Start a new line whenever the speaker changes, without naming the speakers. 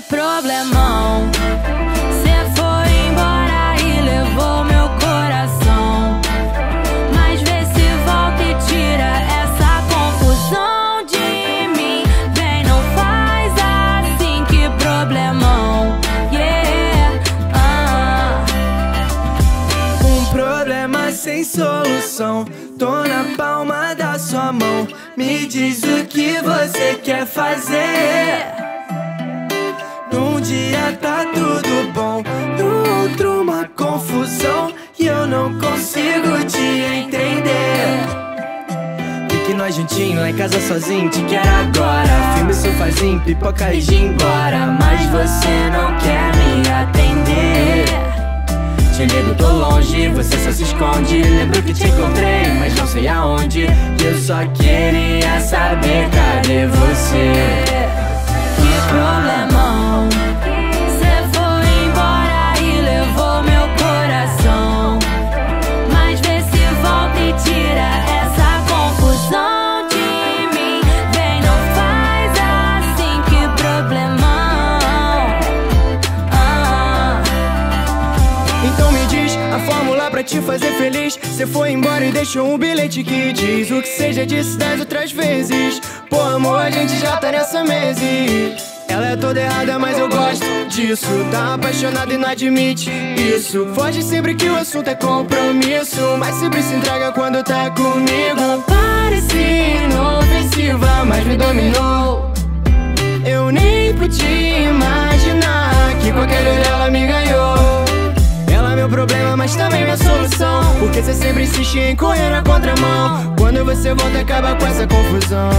problemão. Cê foi embora e levou meu coração. Mas vê se volta e tira essa confusão de mim. Vem, não faz assim, que problemão. Yeah, ah.
Um problema sem solução. Tô na palma da sua mão. Me diz o que você quer fazer. Não consigo te entender. Fique nós juntinho lá em casa sozinho, te quero agora. Filme, sofazinho, pipoca e gin embora. Mas você não quer me atender. Te ligo, tô longe, você só se esconde. Lembro que te encontrei, mas não sei aonde. Eu só queria saber pra te fazer feliz. Você foi embora e deixou um bilhete que diz o que seja disse das outras vezes. Pô, amor, a gente já tá nessa mesa. Ela é toda errada, mas eu gosto disso. Tá apaixonada e não admite isso. Foge sempre que o assunto é compromisso. Mas sempre se entrega quando tá comigo. Parece inofensiva, mas me dominou. Eu nem podia imaginar que qualquer olhar ela me ganhou. Ela é meu problema, mas também minha. Você sempre insiste em correr na contramão. Quando você volta, acaba com essa confusão.